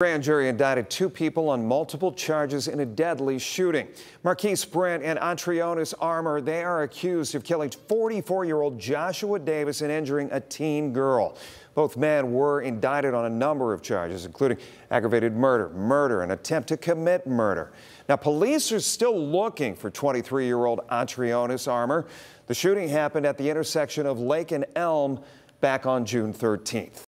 Grand jury indicted two people on multiple charges in a deadly shooting. Marquise Brent and Ontrionis Armour, they are accused of killing 44-year-old Joshua Davis and injuring a teen girl. Both men were indicted on a number of charges, including aggravated murder, murder, and attempt to commit murder. Now, police are still looking for 23-year-old Ontrionis Armour. The shooting happened at the intersection of Lake and Elm back on June 13th.